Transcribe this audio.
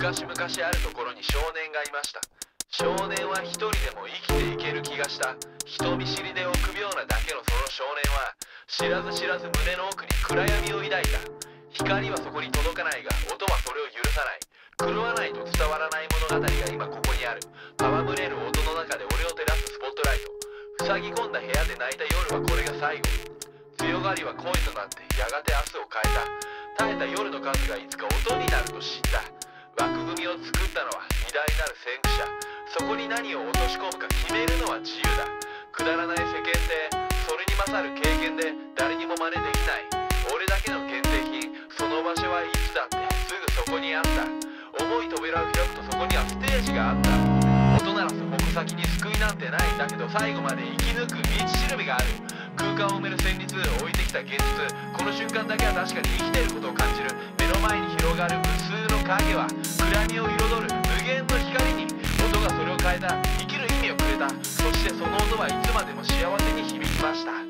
昔々あるところに少年がいました。少年は一人でも生きていける気がした。人見知りで臆病なだけのその少年は知らず知らず胸の奥に暗闇を抱いた。光はそこに届かないが音はそれを許さない。狂わないと伝わらない物語が今ここにある。戯れる音の中で俺を照らすスポットライト。塞ぎ込んだ部屋で泣いた夜はこれが最後。強がりは恋となってやがて明日を変えた。耐えた夜の数がいつか音になると知った。枠組みを作ったのは偉大なる先駆者。そこに何を落とし込むか決めるのは自由だ。くだらない世間体。それに勝る経験で誰にも真似できない。俺だけの限定品。その場所はいつだって。すぐそこにあった。重い扉を開くとそこにはステージがあった。音ならそ矛先に救いなんてないんだけど最後まで生き抜く道しるべがある。空間を埋める旋律置いてきた現実この瞬間だけは確かに生きていることを感じる。目の前に広がる無数の影は暗闇を彩る無限の光に音がそれを変えた。生きる意味をくれた。そしてその音はいつまでも幸せに響きました。